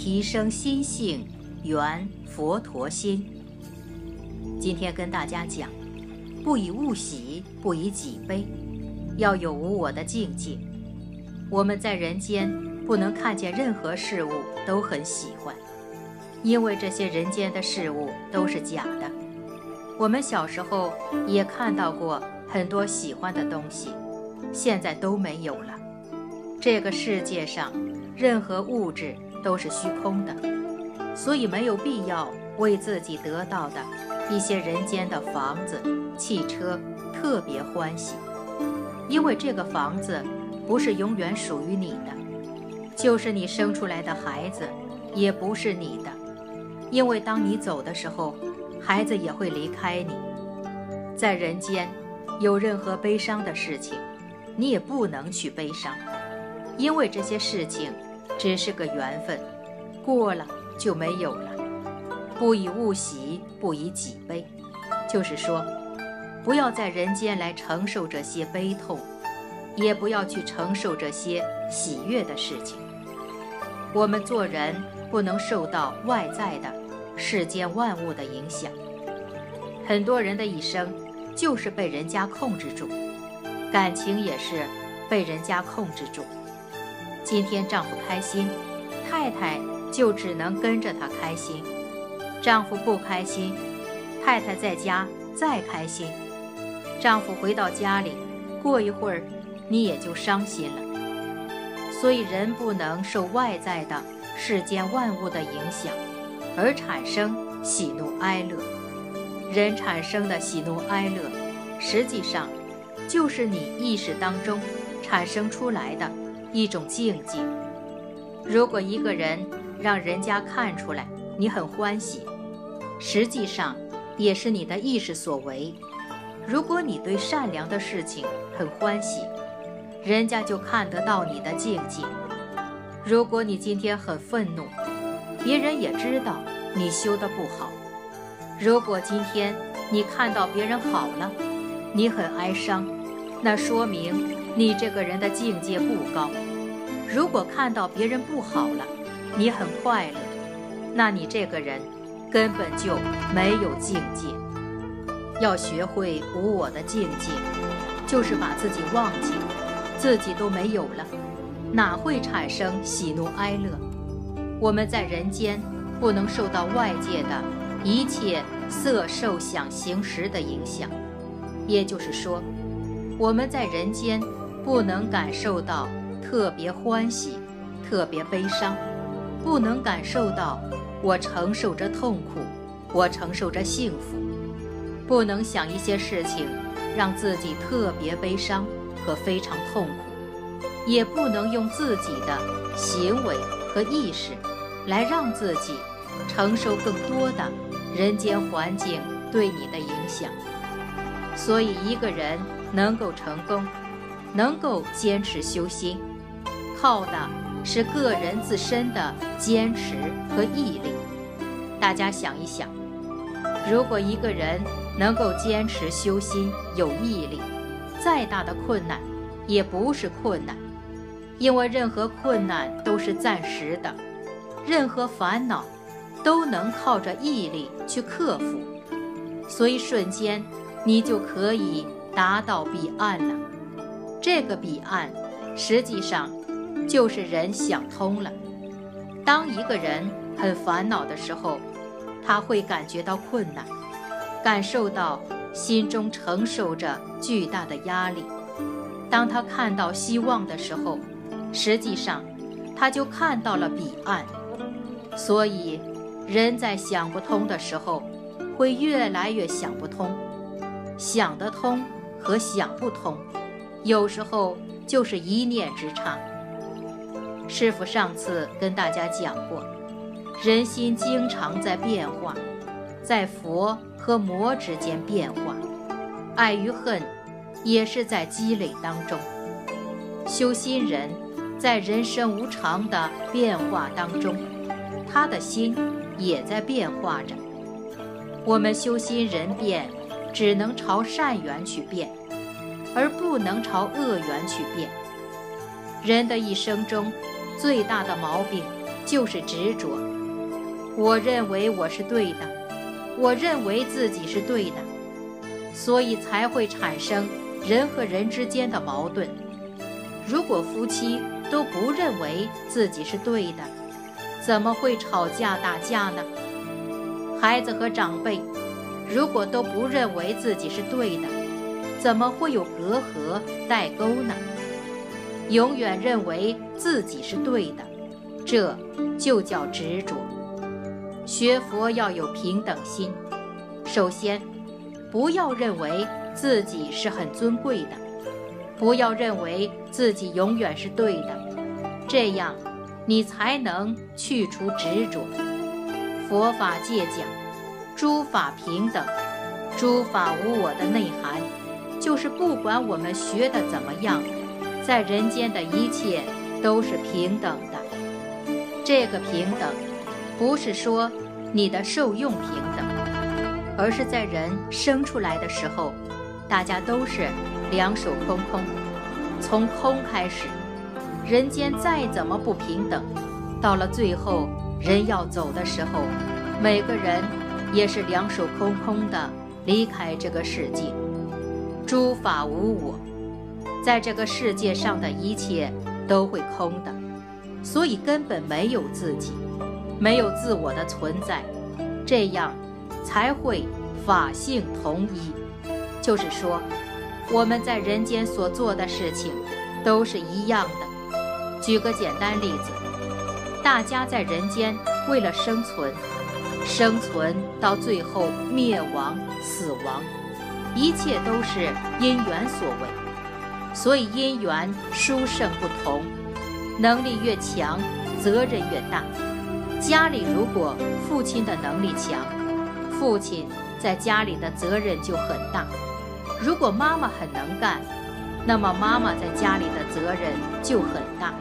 提升心性，圆佛陀心。今天跟大家讲，不以物喜，不以己悲，要有无我的境界。我们在人间不能看见任何事物都很喜欢，因为这些人间的事物都是假的。我们小时候也看到过很多喜欢的东西，现在都没有了。这个世界上，任何物质都是虚空的，所以没有必要为自己得到的一些人间的房子、汽车特别欢喜，因为这个房子不是永远属于你的，就是你生出来的孩子也不是你的，因为当你走的时候，孩子也会离开你。在人间，有任何悲伤的事情，你也不能去悲伤。因为这些事情只是个缘分，过了就没有了。不以物喜，不以己悲，就是说，不要在人间来承受这些悲痛，也不要去承受这些喜悦的事情。我们做人不能受到外在的世间万物的影响。很多人的一生就是被人家控制住，感情也是被人家控制住。今天丈夫开心，太太就只能跟着他开心；丈夫不开心，太太在家再开心；丈夫回到家里，过一会儿你也就伤心了。所以人不能受外在的世间万物的影响，而产生喜怒哀乐。人产生的喜怒哀乐，实际上就是你意识当中产生出来的。一种境界。如果一个人让人家看出来你很欢喜，实际上也是你的意识所为。如果你对善良的事情很欢喜，人家就看得到你的境界。如果你今天很愤怒，别人也知道你修的不好。如果今天你看到别人好了，你很哀伤，那说明。你这个人的境界不高，如果看到别人不好了，你很快乐，那你这个人根本就没有境界。要学会无我的境界，就是把自己忘记，自己都没有了，哪会产生喜怒哀乐？我们在人间不能受到外界的一切色受想行识的影响，也就是说，我们在人间。不能感受到特别欢喜，特别悲伤，不能感受到我承受着痛苦，我承受着幸福，不能想一些事情让自己特别悲伤和非常痛苦，也不能用自己的行为和意识来让自己承受更多的人间环境对你的影响。所以，一个人能够成功。能够坚持修心，靠的是个人自身的坚持和毅力。大家想一想，如果一个人能够坚持修心、有毅力，再大的困难也不是困难，因为任何困难都是暂时的，任何烦恼都能靠着毅力去克服，所以瞬间你就可以达到彼岸了。这个彼岸，实际上就是人想通了。当一个人很烦恼的时候，他会感觉到困难，感受到心中承受着巨大的压力。当他看到希望的时候，实际上他就看到了彼岸。所以，人在想不通的时候，会越来越想不通。想得通和想不通。有时候就是一念之差。师傅上次跟大家讲过，人心经常在变化，在佛和魔之间变化，爱与恨也是在积累当中。修心人在人生无常的变化当中，他的心也在变化着。我们修心人变，只能朝善缘去变。而不能朝恶缘去变。人的一生中，最大的毛病就是执着。我认为我是对的，我认为自己是对的，所以才会产生人和人之间的矛盾。如果夫妻都不认为自己是对的，怎么会吵架打架呢？孩子和长辈如果都不认为自己是对的，怎么会有隔阂代沟呢？永远认为自己是对的，这就叫执着。学佛要有平等心，首先，不要认为自己是很尊贵的，不要认为自己永远是对的，这样，你才能去除执着。佛法界讲，诸法平等，诸法无我的内涵，就是不管我们学的怎么样。在人间的一切都是平等的，这个平等，不是说你的受用平等，而是在人生出来的时候，大家都是两手空空，从空开始，人间再怎么不平等，到了最后人要走的时候，每个人也是两手空空的离开这个世界，诸法无我。在这个世界上的一切都会空的，所以根本没有自己，没有自我的存在，这样才会法性同一。就是说，我们在人间所做的事情都是一样的。举个简单例子，大家在人间为了生存，生存到最后灭亡、死亡，一切都是因缘所为。所以因缘殊胜不同，能力越强，责任越大。家里如果父亲的能力强，父亲在家里的责任就很大；如果妈妈很能干，那么妈妈在家里的责任就很大。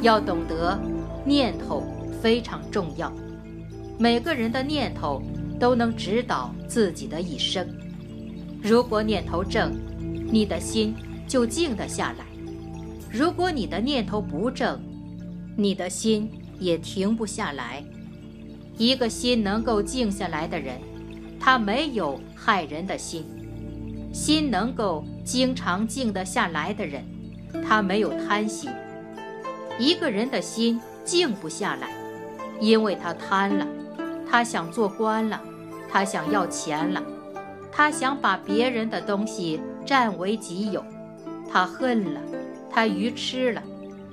要懂得，念头非常重要，每个人的念头都能指导自己的一生。如果念头正，你的心。就静得下来。如果你的念头不正，你的心也停不下来。一个心能够静下来的人，他没有害人的心；心能够经常静得下来的人，他没有贪心。一个人的心静不下来，因为他贪了，他想做官了，他想要钱了，他想把别人的东西占为己有。他恨了，他愚痴了，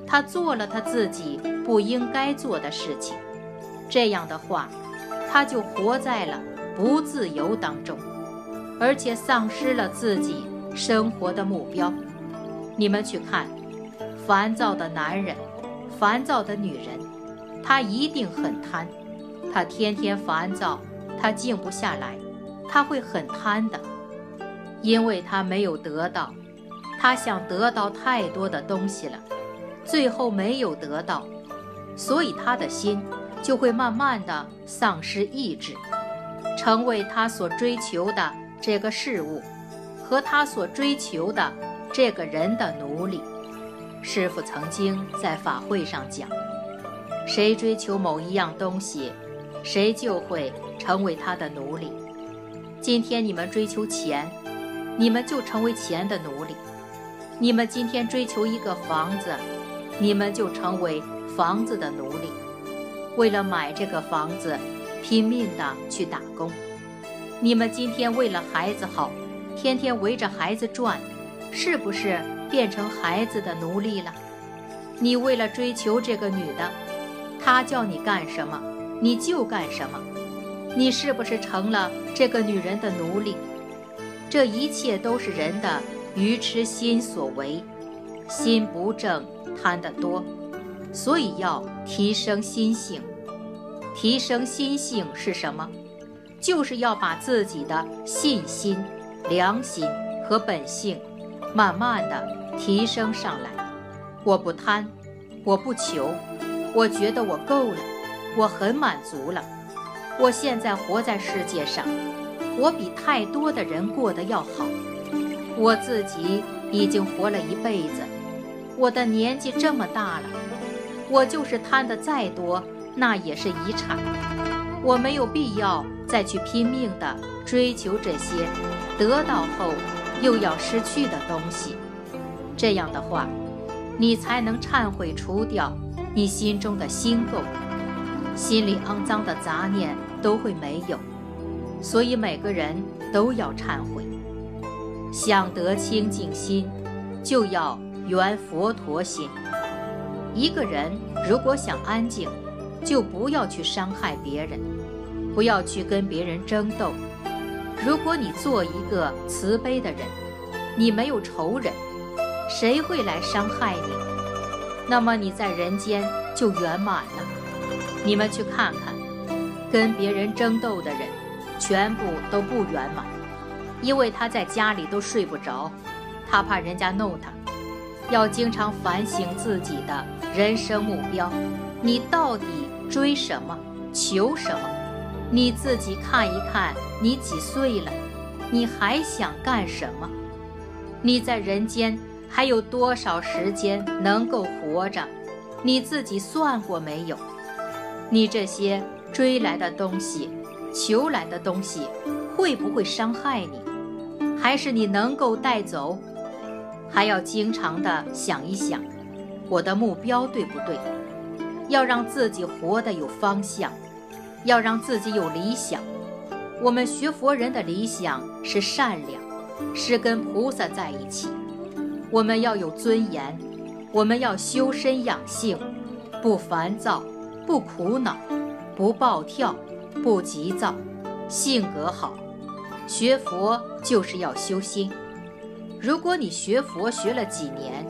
他做了他自己不应该做的事情。这样的话，他就活在了不自由当中，而且丧失了自己生活的目标。你们去看，烦躁的男人，烦躁的女人，他一定很贪，他天天烦躁，他静不下来，他会很贪的，因为他没有得到。他想得到太多的东西了，最后没有得到，所以他的心就会慢慢的丧失意志，成为他所追求的这个事物和他所追求的这个人的奴隶。师父曾经在法会上讲，谁追求某一样东西，谁就会成为他的奴隶。今天你们追求钱，你们就成为钱的奴隶。你们今天追求一个房子，你们就成为房子的奴隶。为了买这个房子，拼命的去打工。你们今天为了孩子好，天天围着孩子转，是不是变成孩子的奴隶了？你为了追求这个女的，她叫你干什么，你就干什么。你是不是成了这个女人的奴隶？这一切都是人的。愚痴心所为，心不正，贪得多，所以要提升心性。提升心性是什么？就是要把自己的信心、良心和本性，慢慢的提升上来。我不贪，我不求，我觉得我够了，我很满足了。我现在活在世界上，我比太多的人过得要好。我自己已经活了一辈子，我的年纪这么大了，我就是贪的再多，那也是遗产。我没有必要再去拼命地追求这些得到后又要失去的东西。这样的话，你才能忏悔除掉你心中的心垢，心里肮脏的杂念都会没有。所以每个人都要忏悔。想得清净心，就要圆佛陀心。一个人如果想安静，就不要去伤害别人，不要去跟别人争斗。如果你做一个慈悲的人，你没有仇人，谁会来伤害你？那么你在人间就圆满了。你们去看看，跟别人争斗的人，全部都不圆满，因为他在家里都睡不着，他怕人家弄他。要经常反省自己的人生目标，你到底追什么，求什么？你自己看一看，你几岁了？你还想干什么？你在人间还有多少时间能够活着？你自己算过没有？你这些追来的东西，求来的东西，会不会伤害你？还是你能够带走？还要经常的想一想，我的目标对不对？要让自己活得有方向，要让自己有理想。我们学佛人的理想是善良，是跟菩萨在一起。我们要有尊严，我们要修身养性，不烦躁，不苦恼，不暴跳，不急躁，性格好。学佛就是要修心。如果你学佛学了几年，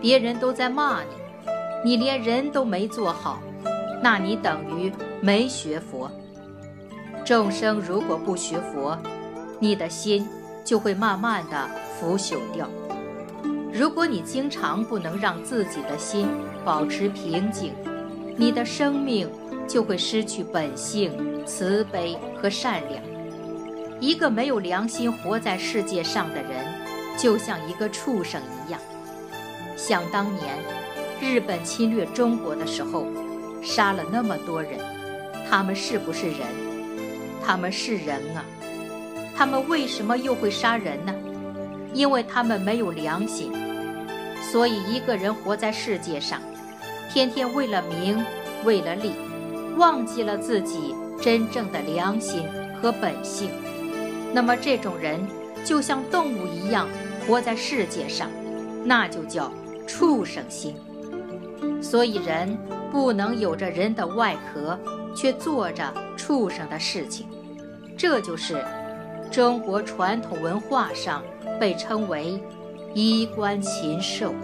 别人都在骂你，你连人都没做好，那你等于没学佛。众生如果不学佛，你的心就会慢慢的腐朽掉。如果你经常不能让自己的心保持平静，你的生命就会失去本性、慈悲和善良。一个没有良心活在世界上的人。就像一个畜生一样。想当年，日本侵略中国的时候，杀了那么多人，他们是不是人？他们是人啊！他们为什么又会杀人呢？因为他们没有良心。所以一个人活在世界上，天天为了名，为了利，忘记了自己真正的良心和本性。那么这种人就像动物一样。活在世界上，那就叫畜生心。所以人不能有着人的外壳，却做着畜生的事情。这就是中国传统文化上被称为衣冠禽兽。